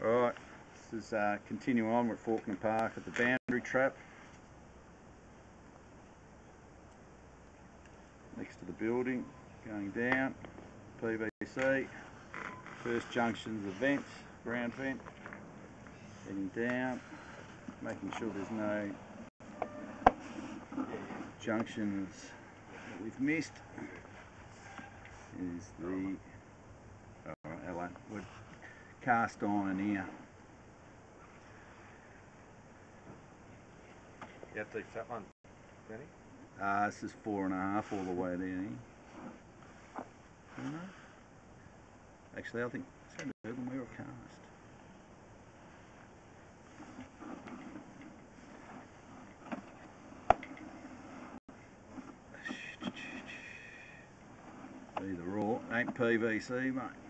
Alright, this is uh, continuing on, at Fawkner Park at the boundary trap. Next to the building, going down, PVC. First junction's the vent, ground vent. Heading down, making sure there's no junctions that we've missed. Is the, we're cast iron here. You have to take that one, Benny? Uh, this is four and a half all the way down here. No? Actually, I think it's had a than we were cast. Either or, ain't PVC, mate.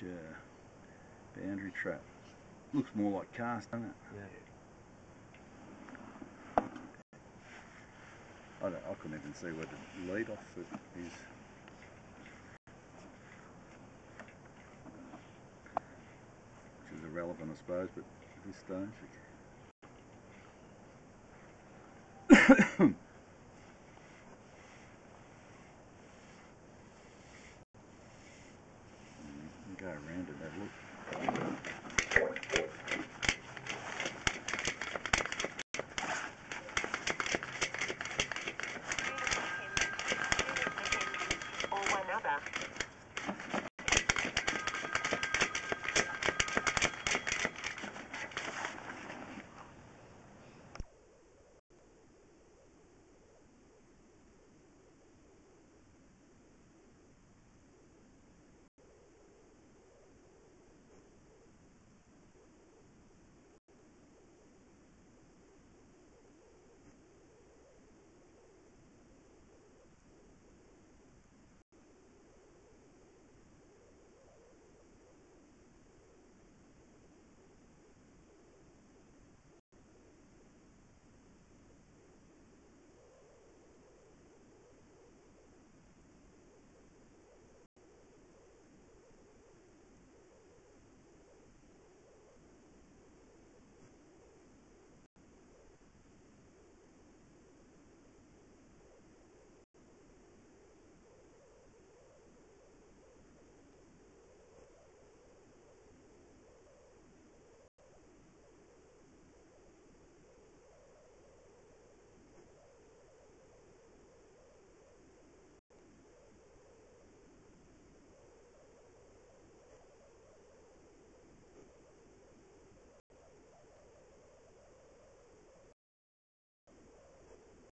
This uh, boundary trap looks more like cast, doesn't it? Yeah. I, don't, I couldn't even see where the lead off it is. Which is irrelevant, I suppose, but at this stage. Go around it, have a